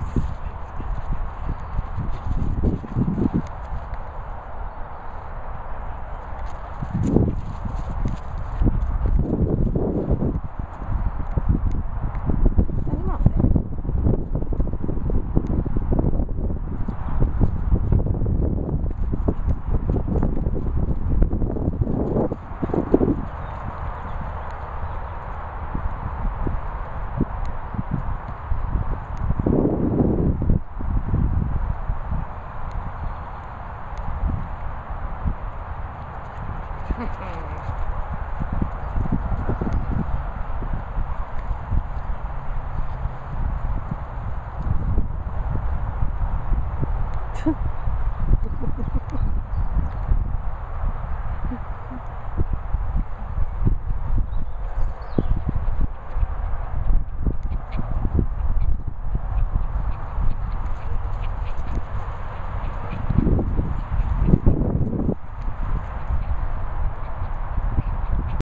guys. Ha ha ha.